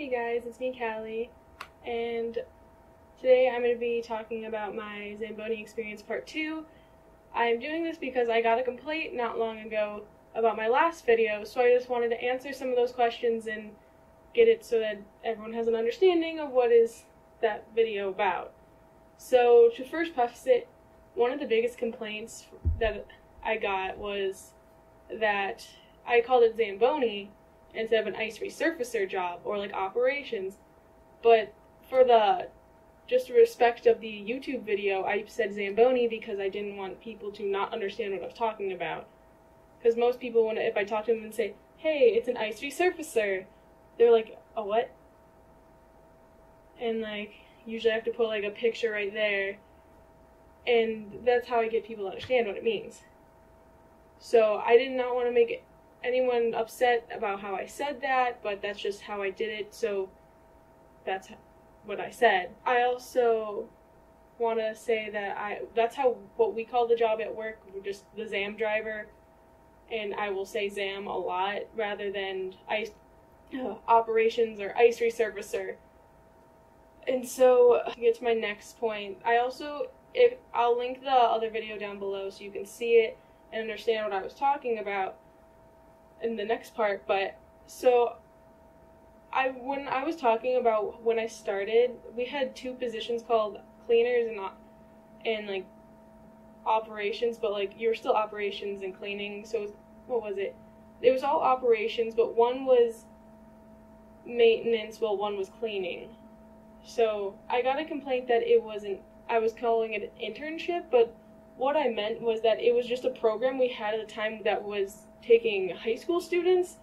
Hey guys, it's me, Kali, and today I'm going to be talking about my Zamboni experience part 2. I'm doing this because I got a complaint not long ago about my last video, so I just wanted to answer some of those questions and get it so that everyone has an understanding of what is that video about. So, to first preface it, one of the biggest complaints that I got was that I called it Zamboni instead of an ice resurfacer job or like operations. But for the just respect of the YouTube video, I said Zamboni because I didn't want people to not understand what I was talking about. Because most people, when if I talk to them and say, "Hey, it's an ice resurfacer," they're like, "A what?" And like, usually I have to put like a picture right there, and that's how I get people to understand what it means. So I did not want to make it anyone upset about how I said that, but that's just how I did it, so that's what I said. I also want to say that I that's how what we call the job at work, we're just the ZAM driver, and I will say ZAM a lot rather than ice uh, operations or ice resurfacer. And so to get to my next point, I also if I'll link the other video down below so you can see it and understand what I was talking about in the next part, but so I when I was talking about when I started, we had two positions called cleaners and and like operations, but like you were still operations and cleaning. So was, what was it? It was all operations, but one was maintenance, while one was cleaning. So I got a complaint that it wasn't. I was calling it an internship, but what I meant was that it was just a program we had at the time that was taking high school students.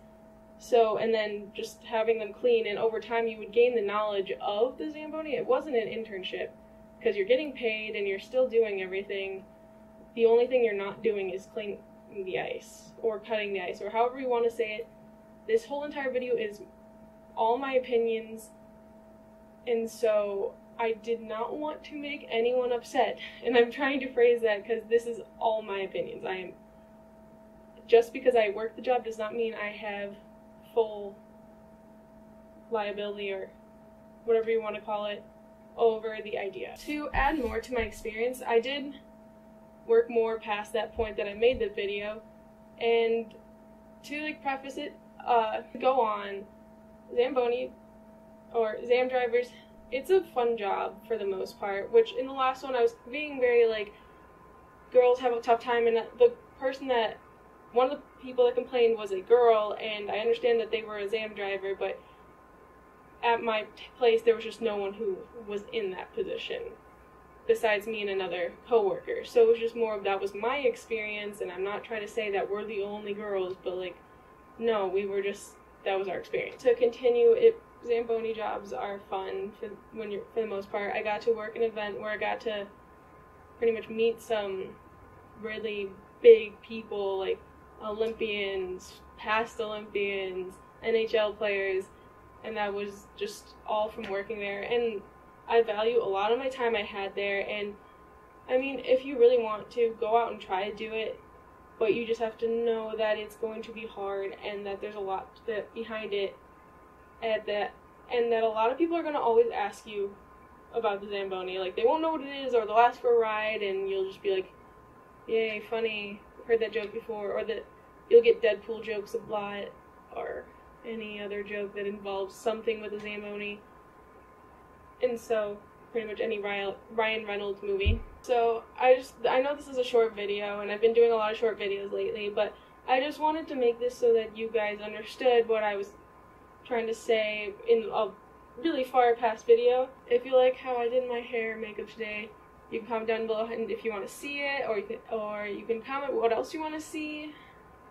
So, and then just having them clean, and over time you would gain the knowledge of the Zamboni. It wasn't an internship because you're getting paid and you're still doing everything. The only thing you're not doing is cleaning the ice or cutting the ice or however you want to say it. This whole entire video is all my opinions, and so I did not want to make anyone upset. And I'm trying to phrase that because this is all my opinions. I am just because I work the job does not mean I have full liability or whatever you want to call it over the idea. To add more to my experience, I did work more past that point that I made the video and to like preface it, uh, go on Zamboni or Zam drivers, it's a fun job for the most part, which in the last one I was being very like girls have a tough time and the person that one of the people that complained was a girl, and I understand that they were a ZAM driver, but at my place there was just no one who was in that position besides me and another coworker. So it was just more of that was my experience, and I'm not trying to say that we're the only girls, but like, no, we were just that was our experience. To continue, it Zamboni jobs are fun for when you're for the most part. I got to work an event where I got to pretty much meet some really big people like Olympians, past Olympians, NHL players, and that was just all from working there. And I value a lot of my time I had there. And I mean, if you really want to, go out and try to do it, but you just have to know that it's going to be hard and that there's a lot that behind it, and that and that a lot of people are going to always ask you about the Zamboni. Like they won't know what it is, or they'll ask for a ride, and you'll just be like, "Yay, funny! Heard that joke before," or that you'll get Deadpool jokes a lot, or any other joke that involves something with a Zamboni. And so, pretty much any Ryan Reynolds movie. So, I just, I know this is a short video, and I've been doing a lot of short videos lately, but I just wanted to make this so that you guys understood what I was trying to say in a really far past video. If you like how I did my hair makeup today, you can comment down below and if you want to see it, or you can, or you can comment what else you want to see.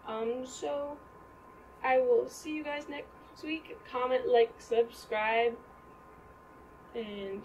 Um, so I will see you guys next week. Comment, like, subscribe, and.